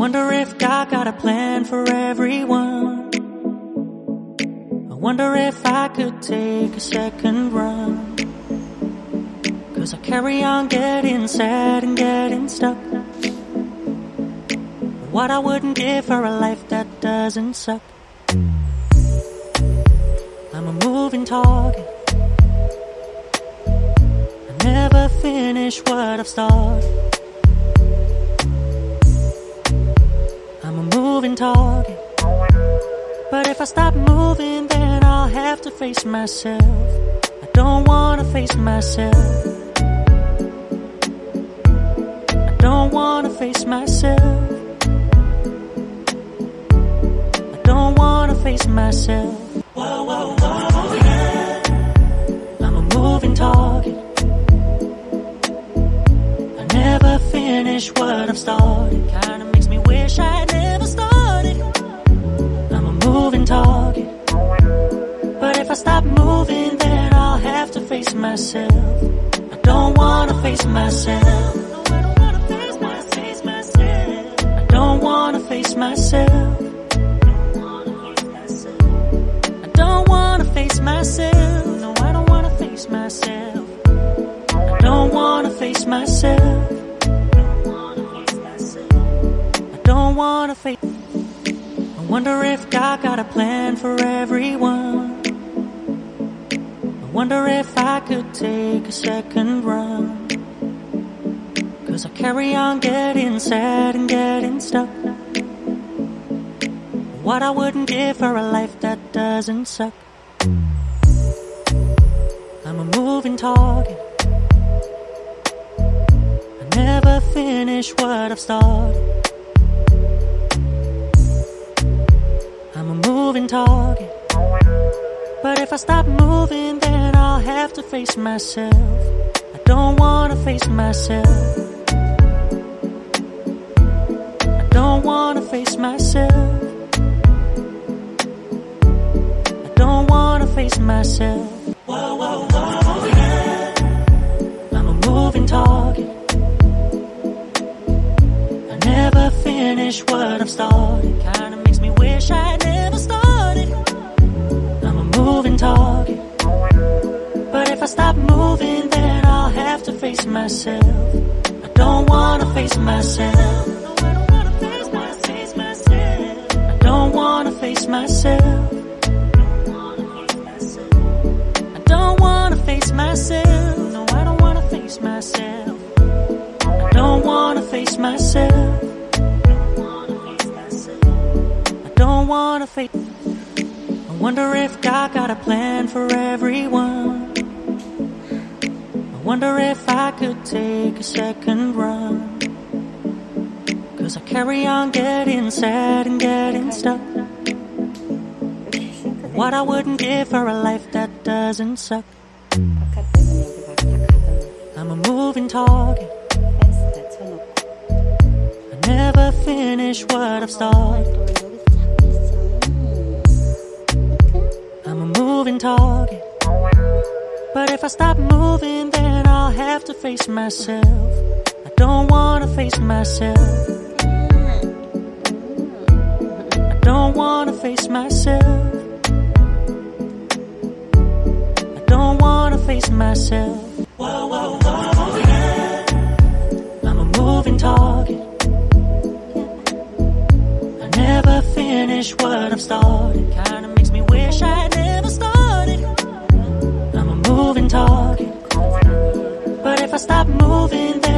Wonder if God got a plan for everyone. I wonder if I could take a second run. Cause I carry on getting sad and getting stuck. What I wouldn't give for a life that doesn't suck. I'm a moving target. I never finish what I've started. Moving target. But if I stop moving, then I'll have to face myself. I don't wanna face myself. I don't wanna face myself. I don't wanna face myself. Whoa, whoa, whoa, yeah. I'm a moving target. I never finish what I've started. Kinda makes me wish I never myself. I don't wanna face myself. I don't wanna face myself. I don't wanna face myself. No, I don't wanna face myself. I don't wanna face myself. I don't wanna face. I wonder if God got a plan for could take a second run. Cause I carry on getting sad and getting stuck. What I wouldn't give for a life that doesn't suck. I'm a moving target. I never finish what I've started. I'm a moving target. But if I stop moving, then I'll have to face myself. I don't wanna face myself. I don't wanna face myself. I don't wanna face myself. Whoa, whoa, whoa, yeah. I'm a moving target. I never finish what I've started. Kinda if I stop moving, then I'll have to face myself. I don't wanna face myself. I don't wanna face myself. I don't wanna face myself. I don't wanna face myself. No, I don't wanna face myself. I don't wanna face myself. I don't wanna face. I wonder if God got a plan for everyone. Wonder if I could take a second run. Cause I carry on getting sad and getting stuck. What I wouldn't give for a life that doesn't suck. I'm a moving target. I never finish what I've started. I'm a moving target. But if I stop moving, I'll have to face myself. I don't wanna face myself. I don't wanna face myself. I don't wanna face myself. Whoa, whoa, whoa. I'm a moving target. I never finish what I've started. Kinda moving